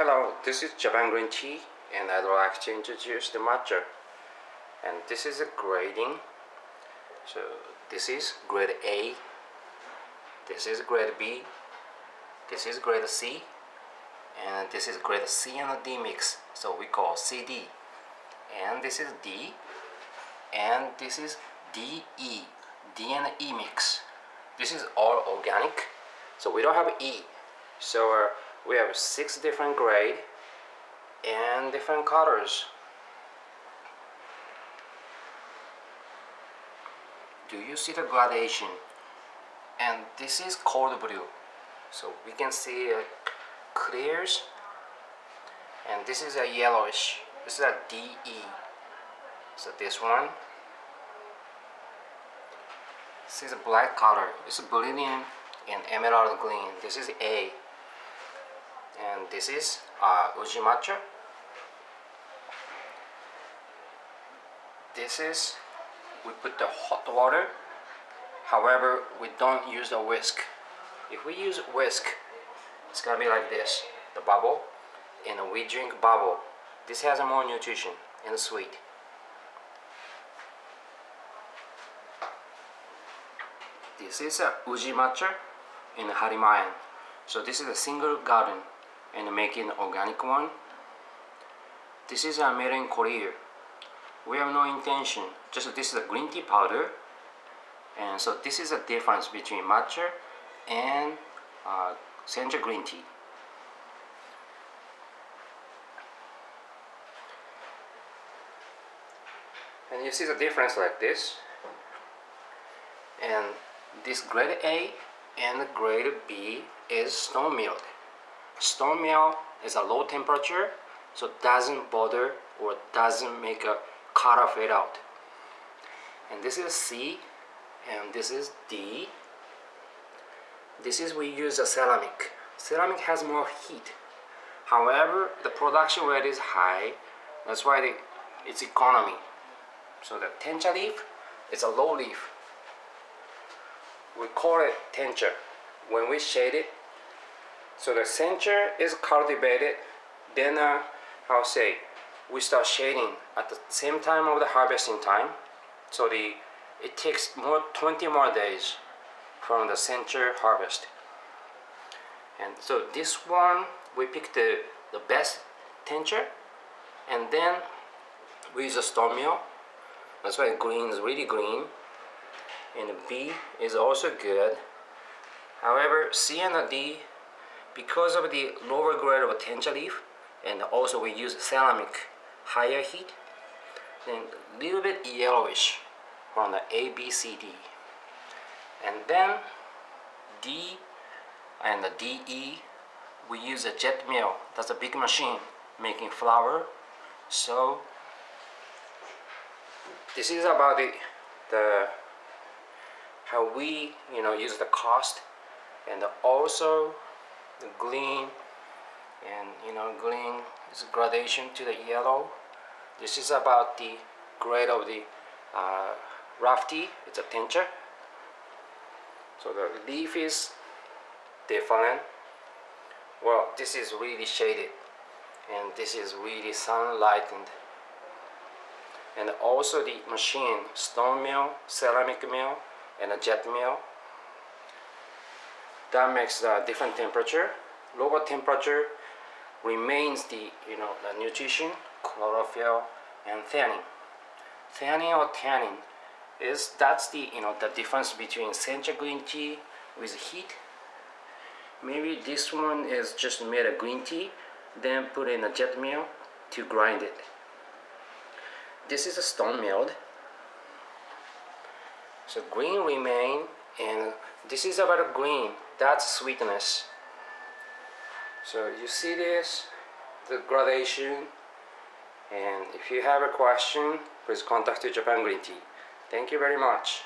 Hello, this is Japan Green Tea and I'd like to introduce the matcha. And this is a grading. So this is grade A, this is grade B, this is grade C, and this is grade C and D mix. So we call CD. And this is D, and this is DE, D and E mix. This is all organic, so we don't have E. So uh, we have six different grade and different colors. Do you see the gradation? And this is cold blue So we can see uh, clears and this is a yellowish. This is a DE. So this one. This is a black color. it's is brilliant and emerald green. This is A and this is uh, uji matcha. This is we put the hot water. However we don't use the whisk. If we use whisk it's gonna be like this the bubble. And we drink bubble. This has more nutrition and sweet. This is a uji matcha in Harimaen so this is a single garden and making organic one. This is a made in Korea. We have no intention, just this is a green tea powder. And so this is a difference between matcha and uh, sencha green tea. And you see the difference like this. And this grade A and grade B is stone milled. Stone mill is a low temperature, so doesn't bother or doesn't make a color it out. And this is C, and this is D. This is we use a ceramic. Ceramic has more heat. However, the production rate is high. That's why it's economy. So the tencha leaf is a low leaf. We call it tencha. When we shade it, so the sencha is cultivated, then uh, I'll say we start shading at the same time of the harvesting time. So the it takes more 20 more days from the sencha harvest. And so this one we pick the, the best tencha and then we use a stone mill. That's why green is really green. And the B is also good. However, C and D because of the lower grade of tencha leaf and also we use ceramic higher heat then a little bit yellowish from the A, B, C, D. And then D and the DE we use a jet mill. That's a big machine making flour. So this is about the, the how we you know use the cost and also the green and you know green is gradation to the yellow. This is about the grade of the uh, tea. it's a tencha so the leaf is different. Well this is really shaded and this is really sun lightened and also the machine stone mill ceramic mill and a jet mill that makes a different temperature. Lower temperature remains the you know the nutrition chlorophyll and theanine. Theanine or tannin is that's the you know the difference between sencha green tea with heat. Maybe this one is just made a green tea then put in a jet mill to grind it. This is a stone milled. So green remain and this is about green that's sweetness. So you see this the gradation and if you have a question please contact Japan Green Tea. Thank you very much